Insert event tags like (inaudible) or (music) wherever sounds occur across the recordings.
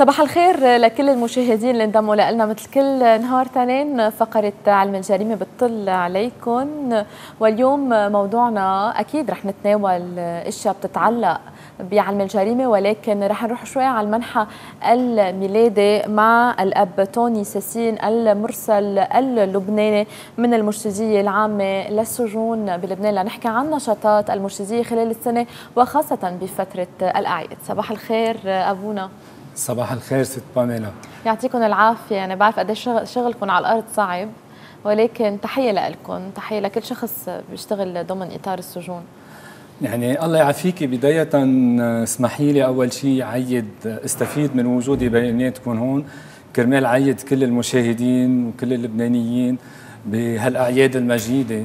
صباح الخير لكل المشاهدين اللي انضموا لنا مثل كل نهار تنين فقرة علم الجريمة بتطل عليكم واليوم موضوعنا أكيد رح نتناول أشياء بتتعلق بعلم الجريمة ولكن رح نروح شوي على المنحى الميلادي مع الأب توني ساسين المرسل اللبناني من المرشدية العامة للسجون بلبنان. لنحكي عن نشاطات المرشدية خلال السنة وخاصة بفترة الأعياد. صباح الخير أبونا. صباح الخير ست باميلا. يعطيكم العافية. يعني بعرف قد شغل شغلكم على الأرض صعب ولكن تحية لكم تحية لكل شخص بيشتغل ضمن إطار السجون. يعني الله يعافيكي بداية اسمحي لي أول شيء عيد استفيد من وجودي بيناتكم هون. كرمال عيد كل المشاهدين وكل اللبنانيين بهالأعياد المجيدة.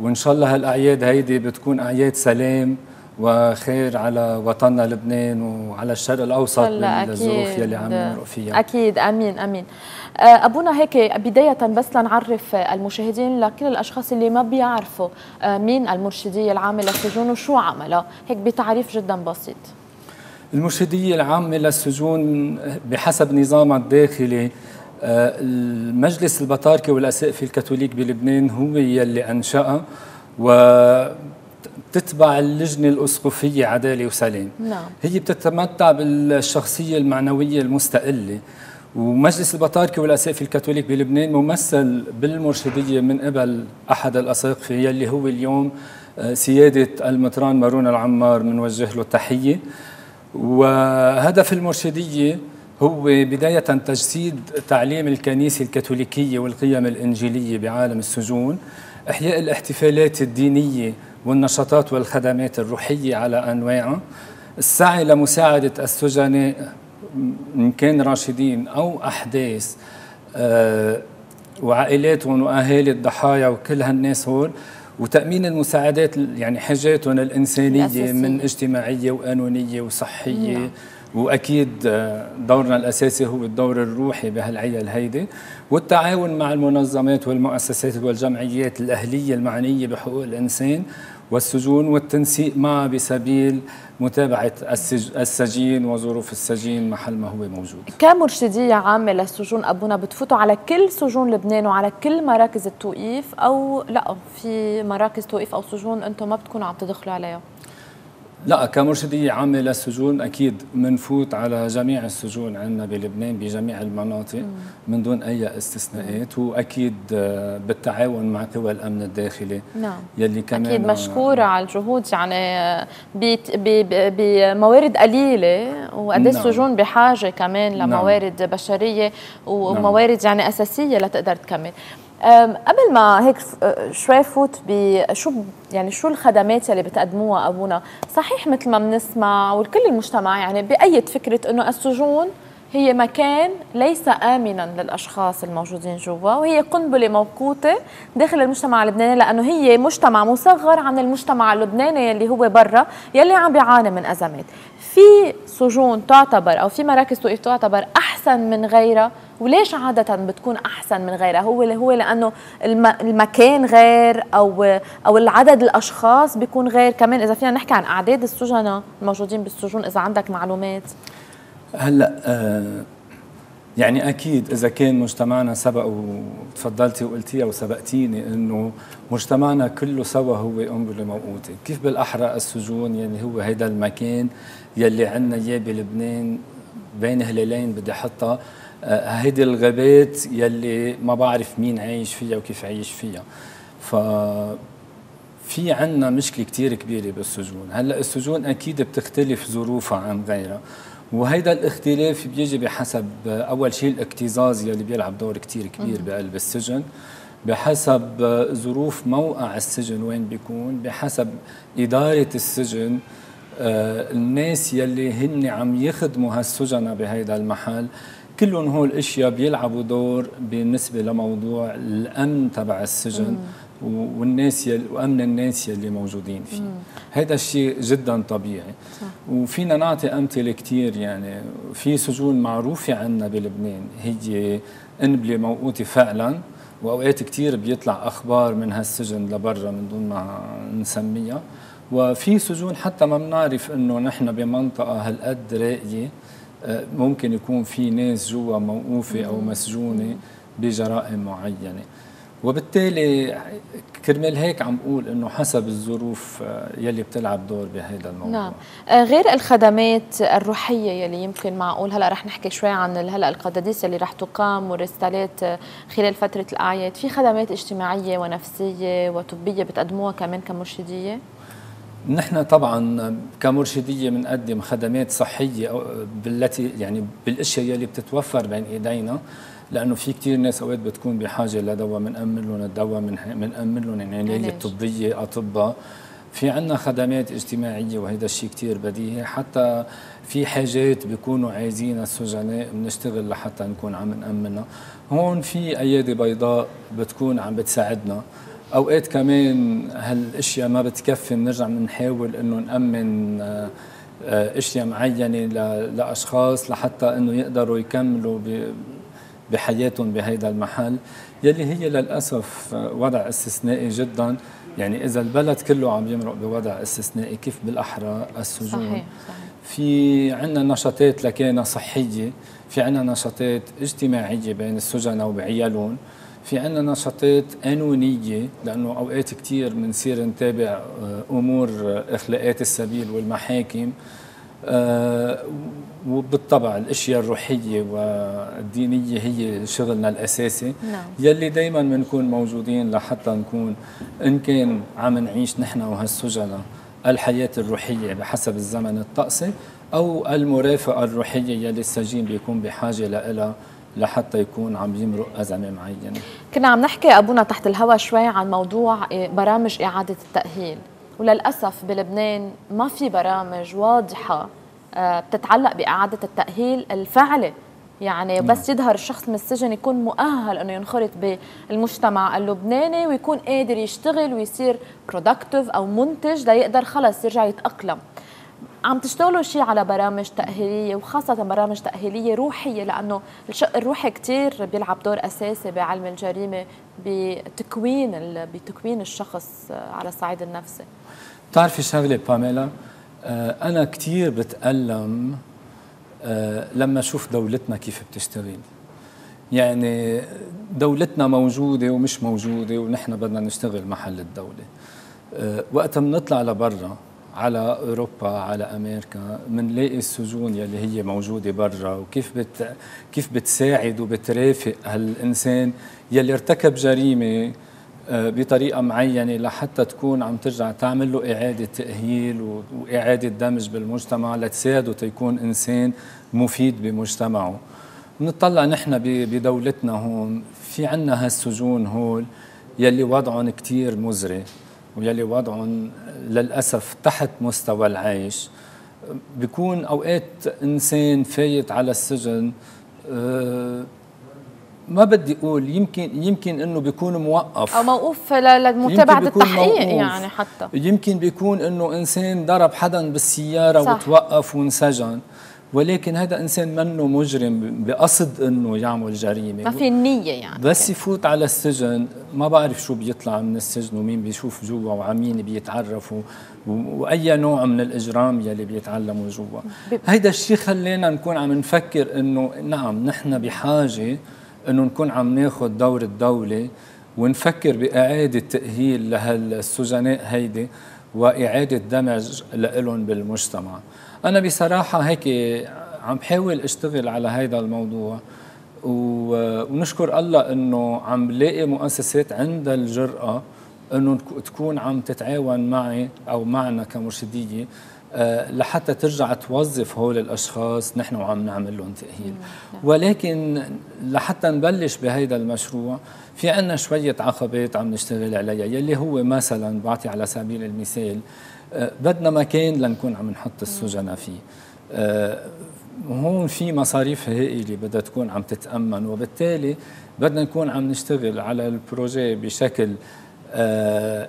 وإن شاء الله هالأعياد هيدي بتكون أعياد سلام وخير على وطننا لبنان وعلى الشرق الأوسط بالظروف يلي عم نمرق فيها. أكيد آمين آمين. آه، أبونا هيك بداية بس لنعرف المشاهدين لكل الأشخاص اللي ما بيعرفوا آه، مين المرشدية العامة للسجون وشو عملها. هيك بتعريف جدا بسيط. المرشدية العامة للسجون بحسب نظامها الداخلي آه، المجلس البطاركه والاسقفه الكاثوليك بلبنان هو يلي أنشأها و تتبع اللجنة الأسقفية عدالة وسلام. نعم. هي بتتمتع بالشخصية المعنوية المستقلة. ومجلس البطاركة والأسقف الكاثوليك بلبنان ممثل بالمرشدية من قبل أحد الأساقفة يلي هو اليوم آه، سيادة المطران مارون العمار بنوجه له التحية. وهدف المرشدية هو بداية تجسيد تعليم الكنيسة الكاثوليكية والقيم الإنجيلية بعالم السجون إحياء الاحتفالات الدينية والنشاطات والخدمات الروحية على أنواعها السعي لمساعدة السجناء إن كان راشدين أو أحداث أه وعائلاتهم وأهالي الضحايا وكل هالناس هول. وتأمين المساعدات يعني حاجاتهم الإنسانية الأساسية. من اجتماعية وقانونية وصحية. نعم. وأكيد آه، دورنا الأساسي هو الدور الروحي بهالعيال هيدي. والتعاون مع المنظمات والمؤسسات والجمعيات الأهلية المعنية بحقوق الإنسان. والسجون والتنسيق معها بسبيل متابعة السجين وظروف السجين محل ما هو موجود. كمرشدية عامة للسجون أبونا بتفوتوا على كل سجون لبنان وعلى كل مراكز التوقيف أو لا في مراكز توقيف أو سجون أنتم ما بتكونوا عم تدخلوا عليها. لا كمرشدية عامة للسجون أكيد منفوت على جميع السجون عندنا بلبنان بجميع المناطق من دون أي استثناءات. وأكيد آه، بالتعاون مع قوى الأمن الداخلي. نعم. يلي كمان أكيد مشكورة على الجهود يعني آه، بموارد قليلة. وقد نعم. السجون بحاجة كمان نعم. لموارد نعم. بشرية وموارد يعني أساسية لتقدر تكمل. قبل ما هيك شوي فوت بشو يعني شو الخدمات اللي بتقدموها أبونا؟ صحيح مثل ما بنسمع والكل المجتمع يعني بأيد فكرة إنه السجون هي مكان ليس امنا للأشخاص الموجودين جوا وهي قنبلة موقوتة داخل المجتمع اللبناني لأنه هي مجتمع مصغر عن المجتمع اللبناني اللي هو برا يلي عم بيعاني من أزمات. في سجون تعتبر أو في مراكز توقيف تعتبر أحسن من غيرها؟ وليش عادة بتكون أحسن من غيرها؟ هو هو لأنه المكان غير أو أو العدد الأشخاص بيكون غير. كمان إذا فينا نحكي عن أعداد السجناء الموجودين بالسجون إذا عندك معلومات. هلأ آه يعني أكيد إذا كان مجتمعنا سبق وتفضلتي وقلتيها وسبقتيني إنه مجتمعنا كله سوا هو قنبله موقوته، كيف بالأحرى السجون يلي هو هيدا المكان يلي عندنا إياه بلبنان بين هلالين بدي أحطها. آه، هيدي الغابات يلي ما بعرف مين عايش فيها وكيف عايش فيها. ف في عنا مشكلة كتير كبيرة بالسجون. هلأ السجون أكيد بتختلف ظروفها عن غيرها. وهيدا الاختلاف بيجي بحسب أول شيء الاكتظاظ يلي بيلعب دور كتير كبير بقلب السجن بحسب ظروف موقع السجن وين بيكون بحسب إدارة السجن آه، الناس يلي هن عم يخدموا هالسجنة بهيدا المحل كلهم هول الاشياء بيلعبوا دور بالنسبة لموضوع الأمن تبع السجن. والناس وأمن الناس يلي موجودين فيه. هذا الشيء جدا طبيعي. صح. وفينا نعطي أمثلة كثير يعني. في سجون معروفة عندنا بلبنان. هي انبله موقوته فعلا وأوقات كثير بيطلع أخبار من هالسجن لبرا من دون ما نسميها. وفي سجون حتى ما بنعرف إنه نحن بمنطقة هالقد راقية ممكن يكون في ناس جوا موقوفة أو مسجونة بجرائم معينة. وبالتالي كرمال هيك عم بقول إنه حسب الظروف آه، يلي بتلعب دور بهذا الموضوع. نعم. آه، غير الخدمات الروحية يلي يمكن معقول هلأ رح نحكي شوي عن هلأ القداديس يلي رح تقام ورسالات آه، خلال فترة الأعياد في خدمات اجتماعية ونفسية وطبية بتقدموها كمان كمرشدية؟ نحن طبعا كمرشدية بنقدم خدمات صحية بالتي يعني بالأشياء يلي بتتوفر بين إيدينا. لأنه في كثير ناس أوقات بتكون بحاجة لدواء بنامن لهم الدواء بنامن لهم العنايه الطبيه أطباء. في عنا خدمات اجتماعية وهذا الشيء كثير بديهي. حتى في حاجات بيكونوا عايزين السجناء بنشتغل لحتى نكون عم نأمنها. هون في أيادي بيضاء بتكون عم بتساعدنا. أوقات كمان هالأشياء ما بتكفي بنرجع بنحاول إنه نأمن آه، آه، أشياء معينة لأشخاص لحتى إنه يقدروا يكملوا بحياتهم بهيدا المحل. يلي هي للأسف وضع استثنائي جدا. يعني إذا البلد كله عم يمرق بوضع استثنائي كيف بالأحرى السجون. صحيح صحيح. في عندنا نشاطات لكانها صحية في عندنا نشاطات اجتماعية بين السجناء وبعيالهم في عندنا نشاطات قانونيه لأنه أوقات كثير بنصير نتابع أمور اخلاقات السبيل والمحاكم. وبالطبع الأشياء الروحية والدينية هي شغلنا الأساسي. نعم. يلي دائما بنكون موجودين لحتى نكون إن كان عم نعيش نحن وهالسجناء الحياة الروحية بحسب الزمن الطقسي أو المرافقة الروحية يلي السجين بيكون بحاجة لها لحتى يكون عم يمرق أزمة معينة. كنا عم نحكي أبونا تحت الهواء شوي عن موضوع برامج إعادة التأهيل. وللأسف بلبنان ما في برامج واضحة آه، بتتعلق بإعادة التأهيل الفعلي يعني بس نعم. يظهر الشخص من السجن يكون مؤهل إنه ينخرط بالمجتمع اللبناني ويكون قادر يشتغل ويصير برودكتيف أو منتج ليقدر خلص يرجع يتأقلم عم تشتغلوا شيء على برامج تأهيلية وخاصة برامج تأهيلية روحية لأنه الشق الروحي كثير بيلعب دور أساسي بعلم الجريمة بتكوين بتكوين الشخص على الصعيد النفسي. بتعرفي شغلة باميلا؟ آه، أنا كثير بتألم آه، لما أشوف دولتنا كيف بتشتغل. يعني دولتنا موجودة ومش موجودة ونحن بدنا نشتغل محل الدولة. آه، وقت بنطلع لبرا على أوروبا على أمريكا بنلاقي السجون يلي هي موجودة برا وكيف بت كيف بتساعد وبترافق هالإنسان يلي ارتكب جريمة آه، بطريقة معينة لحتى تكون عم ترجع تعمل له إعادة تأهيل وإعادة دمج بالمجتمع لتساعده تيكون إنسان مفيد بمجتمعه. بنطلع نحن بدولتنا هون في عنا هالسجون هول يلي وضعهم كتير مزري. ويلي وضعهم للأسف تحت مستوى العيش. بيكون أوقات إنسان فايت على السجن. آه، ما بدي أقول يمكن يمكن إنه بيكون موقف. أو موقوف لمتابعة التحقيق يعني حتى. يمكن بيكون إنه إنسان ضرب حدا بالسيارة صح. وتوقف وانسجن. ولكن هذا إنسان منه مجرم بقصد إنه يعمل جريمة. ما في النيه يعني. بس يفوت على السجن ما بعرف شو بيطلع من السجن ومين بيشوف جوا وعمين بيتعرفوا وأي نوع من الإجرام يلي بيتعلموا جوا. هيدا الشيء خلينا نكون عم نفكر إنه نعم نحن بحاجة إنه نكون عم ناخذ دور الدولة ونفكر بإعادة تأهيل لهالسجناء هيدي وإعادة دمج لهم بالمجتمع. أنا بصراحة هيك عم بحاول أشتغل على هذا الموضوع ونشكر الله إنه عم بلاقي مؤسسات عندها الجرأة إنه تكون عم تتعاون معي أو معنا كمرشدية آه، لحتى ترجع توظف هول الأشخاص نحن وعم نعمل لهم تأهيل. ولكن لحتى نبلش بهيدا المشروع في عنا شوية عقبات عم نشتغل عليها يلي هو مثلا بعطي على سبيل المثال بدنا مكان لنكون عم نحط السجناء فيه. آه، هون في مصاريف هائلة بدها تكون عم تتأمن وبالتالي بدنا نكون عم نشتغل على البروجي بشكل آه،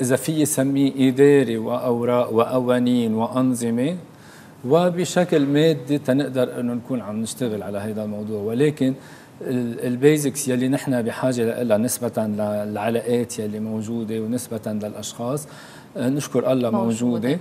إذا في سميه إداري وأوراق وقوانين وأنظمة وبشكل مادي تنقدر إنه نكون عم نشتغل على هذا الموضوع. ولكن البيزكس يلي نحن بحاجة لها نسبه للعلاقات يلي موجودة ونسبه للأشخاص نشكر الله موجودة, موجودة.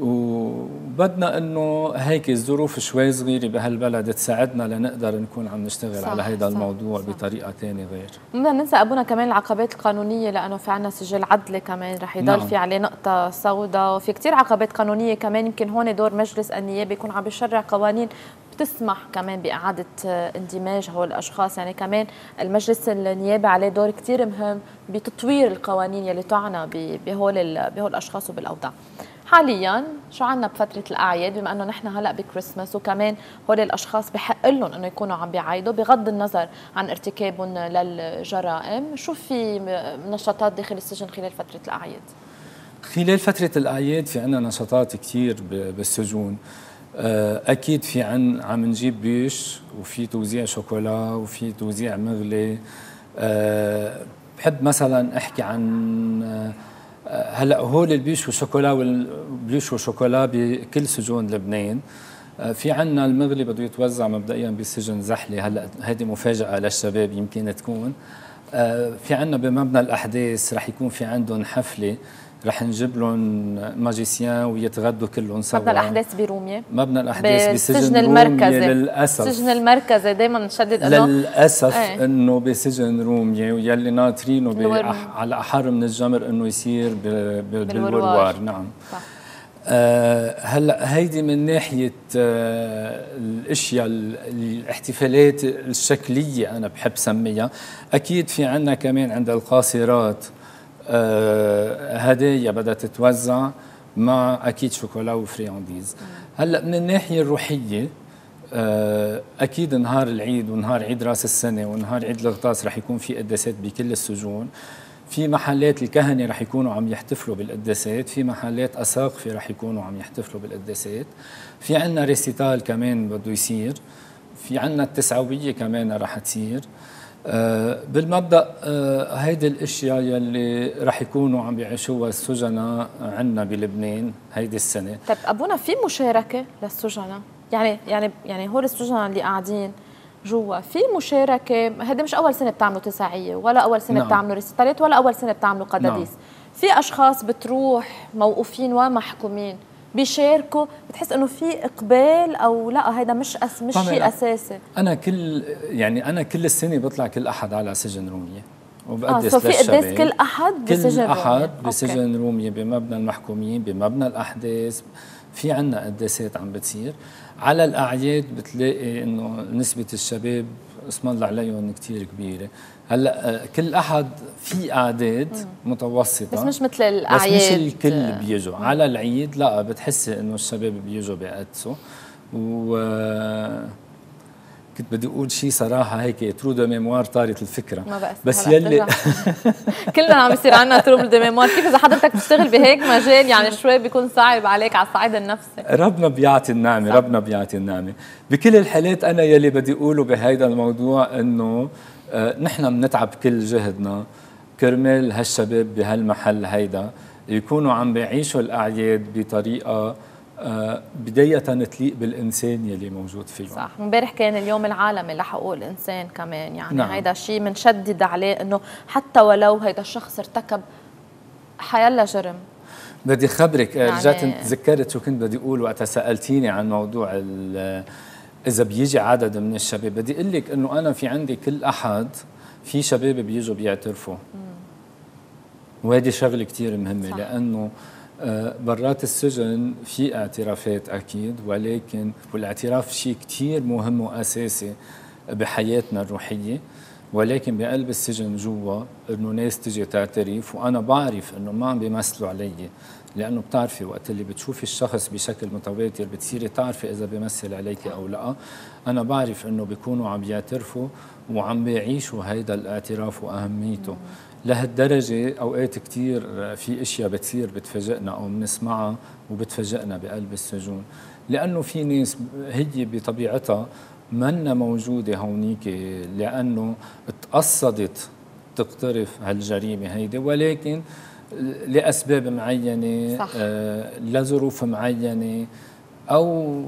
وبدنا إنه هيك الظروف شوي صغيرة بهالبلد تساعدنا لنقدر نكون عم نشتغل صح على هذا الموضوع صح بطريقة ثانية غير بدنا ننسى أبونا كمان العقبات القانونية لأنه في عنا سجل عدلي كمان رح يضل نعم. في عليه نقطة سوداء وفي كثير عقبات قانونية كمان يمكن هون دور مجلس النيابه يكون عم بيشرع قوانين بتسمح كمان بإعادة اندماج هول الأشخاص. يعني كمان المجلس النيابي عليه دور كثير مهم بتطوير القوانين يلي تعنى بهول بهول الأشخاص وبالأوضاع. حاليا شو عنا بفترة الأعياد؟ بما أنه نحن هلأ بكريسماس وكمان هول الأشخاص بحق لهم أنه يكونوا عم بيعيدوا بغض النظر عن ارتكابهم للجرائم. شو في نشاطات داخل السجن خلال فترة الأعياد؟ خلال فترة الأعياد في عنا نشاطات كثير بالسجون. آه، أكيد في عن عم نجيب بيش وفي توزيع شوكولا وفي توزيع مغلي. أه بحب مثلا أحكي عن أه هلأ هول البيش والشوكولا والبيش والشوكولا بكل سجون لبنان. في عنا المغلي بده يتوزع مبدئيا بسجن زحله هلأ هذه مفاجأة للشباب يمكن تكون. في عنا بمبنى الأحداث رح يكون في عندهم حفلة. رح نجيب لهم ماجيسيان ويتغدوا كلهم سوا. مبنى الأحداث برومية. مبنى الأحداث بسجن المركزي للأسف. السجن المركزي دائما نشدد انه للأسف إيه؟ إنه بسجن رومية ويلي ناطرينه على أحر من الجمر إنه يصير بالوروار نعم. صح. آه هلأ هيدي من ناحية آه الأشياء الاحتفالات الشكلية أنا بحب سميها. أكيد في عنا كمان عند القاصرات هدايا بدها تتوزع مع أكيد شوكولا و friandises. هلأ من الناحية الروحية آه، أكيد نهار العيد ونهار عيد راس السنة ونهار عيد الغطاس رح يكون في قداسات بكل السجون. في محلات الكهنة رح يكونوا عم يحتفلوا بالقداسات في محلات أساقفة رح يكونوا عم يحتفلوا بالقداسات. في عنا récital كمان بده يصير في عنا التسعوية كمان رح تصير. آه، بالمبدأ آه، هيدي الأشياء يلي رح يكونوا عم بيعيشوها السجناء عندنا بلبنان هيدي السنة. طيب أبونا في مشاركة للسجناء؟ يعني يعني يعني هول السجناء اللي قاعدين جوا في مشاركة؟ هذا مش أول سنة بتعملوا تساعيه ولا أول سنة نعم. بتعملوا ريستالات ولا أول سنة بتعملوا قداديس. نعم. في أشخاص بتروح موقوفين ومحكومين. بيشاركوا بتحس إنه في إقبال أو لا هذا مش أس مش شيء أساسي. أنا كل يعني أنا كل السنة بطلع كل أحد على سجن رومية. وبقدس آه في قداس كل أحد بسجن كل أحد بسجن رومية بمبنى المحكومين بمبنى الأحداث. في عنا قداسات عم بتصير. على الأعياد بتلاقي إنه نسبة الشباب اسم الله عليهم كثير كبيرة. هلا آه، كل أحد في اعداد متوسطة بس مش مثل الاعياد بس مش الكل بيجوا. على العيد لا بتحسي إنه الشباب بيجوا بيقدسوا. و كنت بدي أقول شيء صراحة هيك trou de mémoire طارت الفكرة. ما بقى بس يلي (laughs) كلنا عم يصير عندنا trou de mémoire كيف إذا حضرتك بتشتغل بهيك مجال يعني شوي بيكون صعب عليك على الصعيد النفسي. ربنا بيعطي النعمة صح. ربنا بيعطي النعمة. بكل الحالات أنا يلي بدي أقوله بهيدا الموضوع إنه آه، نحن بنتعب كل جهدنا. كرمال هالشباب بهالمحل هيدا يكونوا عم بيعيشوا الأعياد بطريقة آه، بداية تليق بالإنسان يلي موجود فيه صح. امبارح كان اليوم العالمي لحقوق الإنسان كمان. يعني نعم. هيدا شيء بنشدد عليه إنه حتى ولو هيدا الشخص ارتكب حيلا جرم. بدي خبرك يعني رجعت تذكرت شو كنت بدي أقول وقتها سألتيني عن موضوع إذا بيجي عدد من الشباب بدي أقول لك إنه أنا في عندي كل أحد في شباب بيجوا بيعترفوا. وهذه شغلة كثير مهمة صح. لأنه آه، برات السجن في اعترافات أكيد ولكن والاعتراف شيء كثير مهم وأساسي بحياتنا الروحية. ولكن بقلب السجن جوا إنه ناس تجي تعترف وأنا بعرف إنه ما عم بيمثلوا علي لأنه بتعرفي وقت اللي بتشوفي الشخص بشكل متواتر بتصيري تعرفي إذا بيمثل عليك أو لأ. أنا بعرف إنه بيكونوا عم يعترفوا وعم بيعيشوا هيدا الاعتراف وأهميته. لهالدرجة أوقات كثير في أشياء بتصير بتفاجئنا أو بنسمعها وبتفاجئنا بقلب السجون. لأنه في ناس هي بطبيعتها منا موجوده هونيك لأنه تقصدت تقترف هالجريمة هيدي ولكن لأسباب معينة صح. آه لظروف معينة أو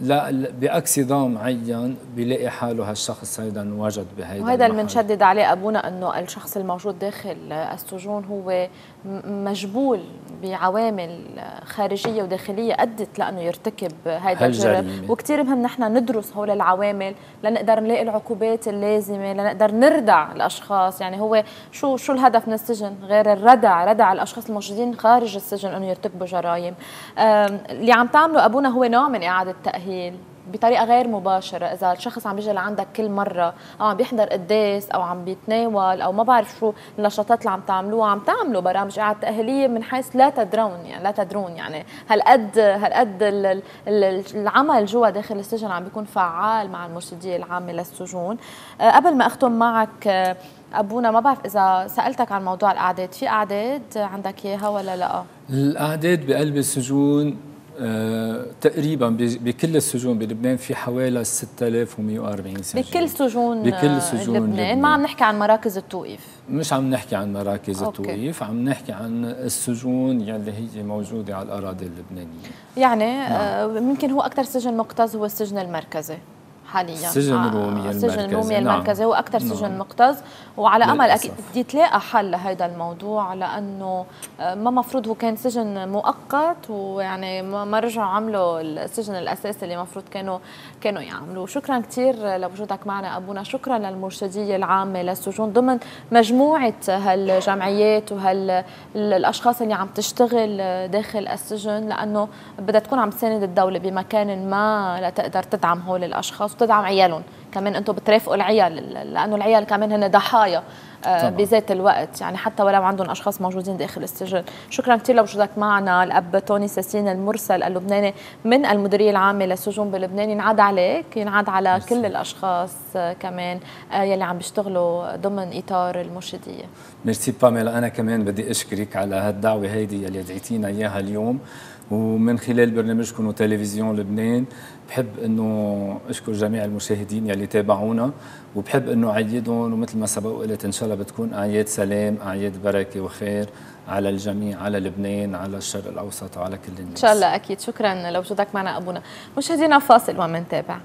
لا باكسده معين بيلاقي حاله هالشخص هيدا انوجد بهيدا وهذا اللي بنشدد عليه أبونا إنه الشخص الموجود داخل السجون هو مجبول بعوامل خارجية وداخلية أدت لأنه يرتكب هذا الجرم. وكثير مهم نحن ندرس هول العوامل لنقدر نلاقي العقوبات اللازمة لنقدر نردع الأشخاص. يعني هو شو شو الهدف من السجن؟ غير الردع ردع الأشخاص الموجودين خارج السجن إنه يرتكبوا جرائم. اللي عم تعمله أبونا هو نوع من إعادة تأهيل. بطريقة غير مباشرة. إذا الشخص عم بيجي لعندك كل مرة أو عم بيحضر قداس أو عم بيتناول أو ما بعرف شو النشاطات اللي عم تعملوها عم تعملوا برامج إعادة تأهيلية من حيث لا تدرون يعني لا تدرون يعني. هالقد هالقد العمل جوا داخل السجن عم بيكون فعال مع المرشدية العامة للسجون. أه، قبل ما أختم معك أه، أبونا ما بعرف إذا سألتك عن موضوع الأعداد في أعداد عندك إياها ولا لا؟ الأعداد بقلب السجون آه، تقريبا بكل السجون بلبنان في حوالي 6140 سجن بكل سجون بكل سجون لبنان. لبنان ما عم نحكي عن مراكز التوقيف مش عم نحكي عن مراكز أوكي. التوقيف عم نحكي عن السجون يلي هي موجودة على الأراضي اللبنانية يعني نعم. آه ممكن هو أكثر سجن مكتظ هو السجن المركزي حاليا. سجن آه، المركزي. سجن نعم. المركزي. هو أكثر نعم. سجن مكتظ وعلى أمل أكيد يتلاقى حل لهذا الموضوع لأنه آه، ما مفروض هو كان سجن مؤقت ويعني ما رجعوا عملوا السجن الأساسي اللي المفروض كانوا كانوا يعملوه. شكرا كثير لوجودك معنا أبونا. شكرا للمرشدية العامة للسجون ضمن مجموعة هالجمعيات وهالاشخاص اللي عم تشتغل داخل السجن لأنه بدها تكون عم تساند الدولة بمكان ما لتقدر تدعم هول الأشخاص. وتدعم عيالهم. كمان أنتم بترافقوا العيال لأنه العيال كمان هن ضحايا آه، بذات الوقت. يعني حتى ولو عندهم أشخاص موجودين داخل السجن. شكرا كثير لوجودك معنا الأب توني ساسين المرسل اللبناني من المديرية العامة للسجون بلبنان. ينعاد عليك ينعاد على ميرسي. كل الأشخاص آه، كمان آه، يلي عم بيشتغلوا ضمن إطار المرشدية. ميرسي باميلا أنا كمان بدي أشكرك على هالدعوة هيدي يلي دعيتينا إياها اليوم. ومن خلال برنامجكم وتلفزيون لبنان بحب إنه أشكر جميع المشاهدين يلي تابعونا وبحب إنه أعيدهم ومثل ما سبق وقلت إن شاء الله بتكون أعياد سلام أعياد بركة وخير على الجميع على لبنان على الشرق الأوسط وعلى كل الناس. إن شاء الله أكيد. شكرا لوجودك معنا أبونا. مشاهدينا فاصل ومن تابع.